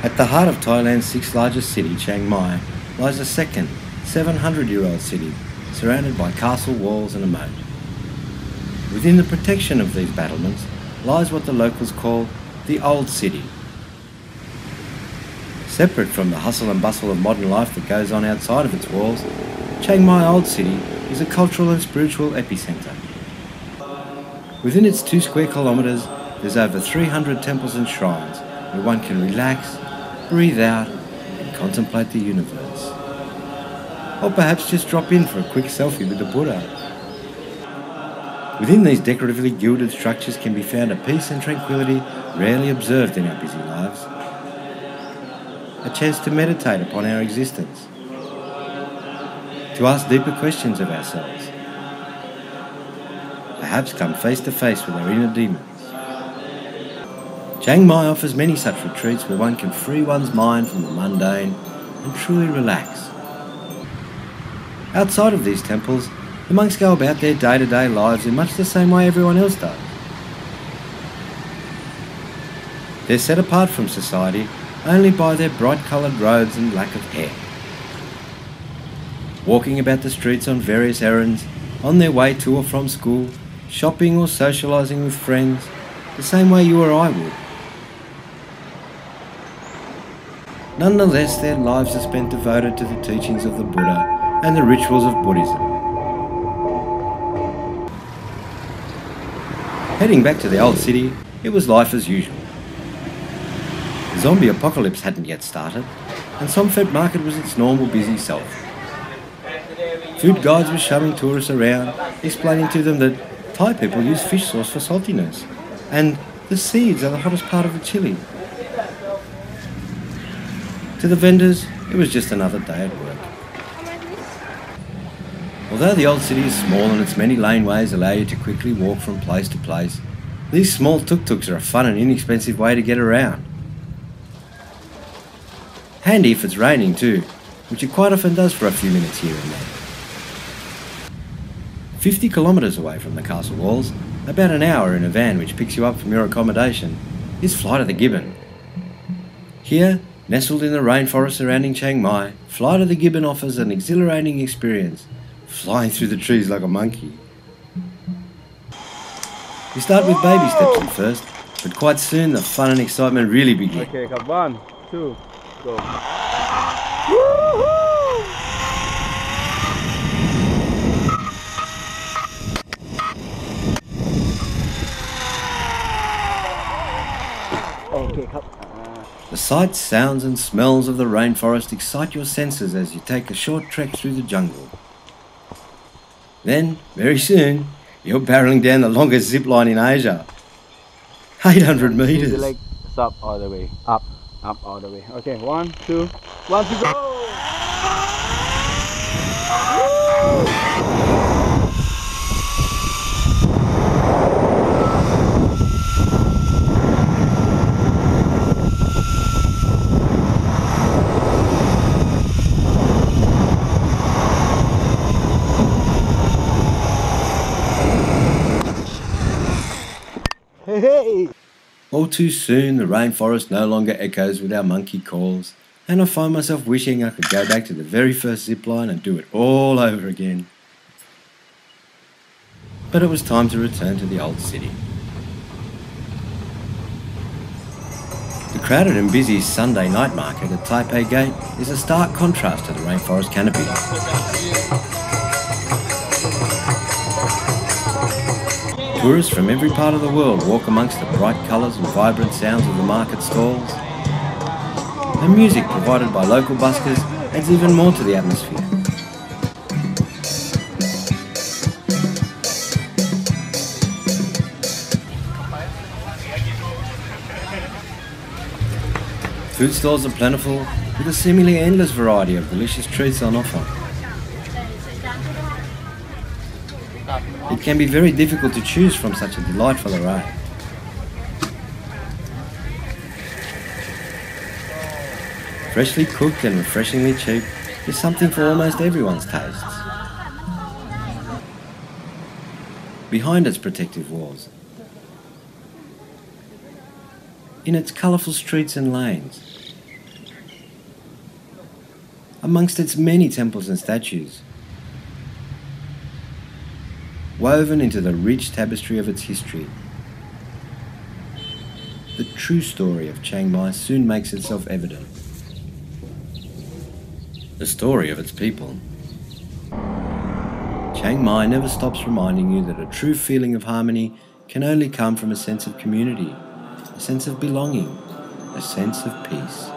At the heart of Thailand's sixth largest city, Chiang Mai, lies a second, 700 year old city surrounded by castle walls and a moat. Within the protection of these battlements lies what the locals call the Old City. Separate from the hustle and bustle of modern life that goes on outside of its walls, Chiang Mai Old City is a cultural and spiritual epicentre. Within its two square kilometres, there's over 300 temples and shrines where one can relax, breathe out, and contemplate the universe. Or perhaps just drop in for a quick selfie with the Buddha. Within these decoratively gilded structures can be found a peace and tranquility rarely observed in our busy lives. A chance to meditate upon our existence, to ask deeper questions of ourselves, perhaps come face to face with our inner demons. Chiang Mai offers many such retreats where one can free one's mind from the mundane and truly relax. Outside of these temples, the monks go about their day to day lives in much the same way everyone else does. They're set apart from society only by their bright coloured robes and lack of hair. Walking about the streets on various errands, on their way to or from school, shopping or socialising with friends, the same way you or I would. Nonetheless, their lives are spent devoted to the teachings of the Buddha and the rituals of Buddhism. Heading back to the old city, it was life as usual. The zombie apocalypse hadn't yet started, and Somphet Market was its normal busy self. Food guides were shoving tourists around, explaining to them that Thai people use fish sauce for saltiness, and the seeds are the hottest part of the chili. To the vendors, it was just another day at work. Although the old city is small and its many laneways allow you to quickly walk from place to place, these small tuk-tuks are a fun and inexpensive way to get around. Handy if it's raining too, which it quite often does for a few minutes here and there. 50 kilometres away from the castle walls, about an hour in a van which picks you up from your accommodation, is Flight of the Gibbon. Here, Nestled in the rainforest surrounding Chiang Mai, Flight of the Gibbon offers an exhilarating experience, flying through the trees like a monkey. You start with baby steps at first, but quite soon the fun and excitement really begin. Okay, come one, two, go. Okay, come. The sights, sounds, and smells of the rainforest excite your senses as you take a short trek through the jungle. Then, very soon, you're barreling down the longest zip line in Asia 800 Keep the meters. leg up all the way, up, up all the way. Okay, one, two, one, two, go. Hey. All too soon, the rainforest no longer echoes with our monkey calls, and I find myself wishing I could go back to the very first zip line and do it all over again. But it was time to return to the old city. The crowded and busy Sunday night market at Tha Phae Gate is a stark contrast to the rainforest canopy. Tourists from every part of the world walk amongst the bright colours and vibrant sounds of the market stalls. The music provided by local buskers adds even more to the atmosphere. Food stalls are plentiful, with a seemingly endless variety of delicious treats on offer. It can be very difficult to choose from such a delightful array. Freshly cooked and refreshingly cheap is something for almost everyone's tastes. Behind its protective walls, in its colourful streets and lanes, amongst its many temples and statues. Woven into the rich tapestry of its history, the true story of Chiang Mai soon makes itself evident. The story of its people. Chiang Mai never stops reminding you that a true feeling of harmony can only come from a sense of community, a sense of belonging, a sense of peace.